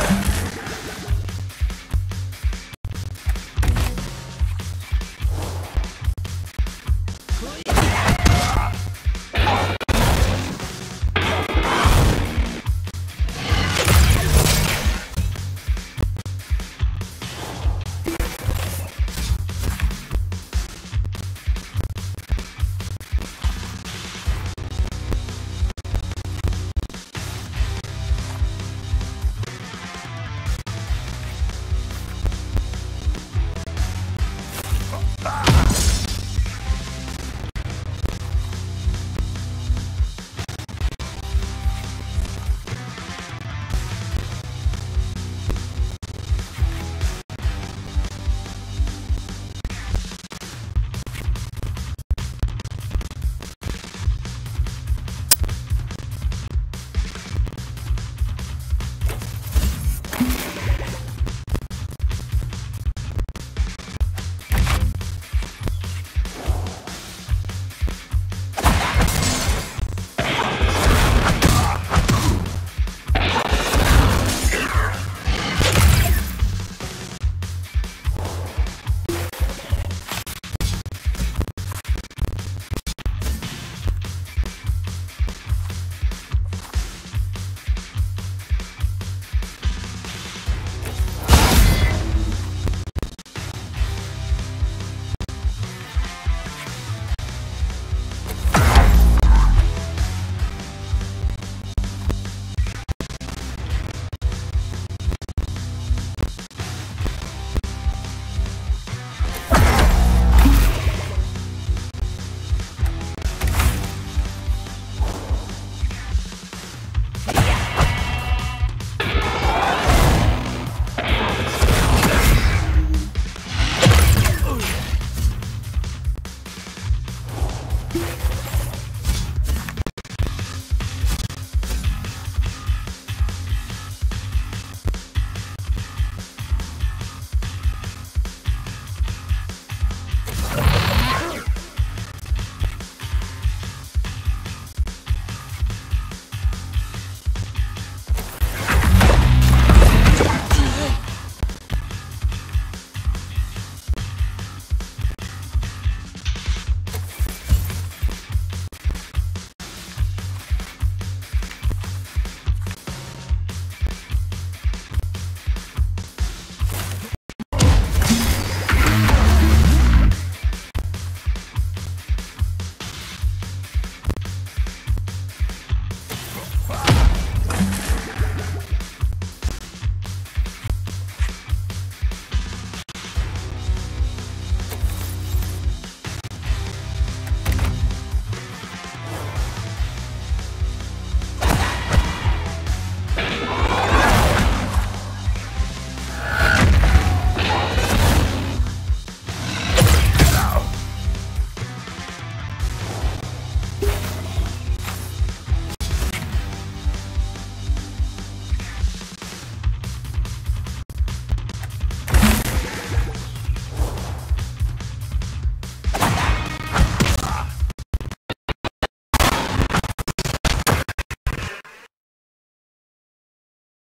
Yeah.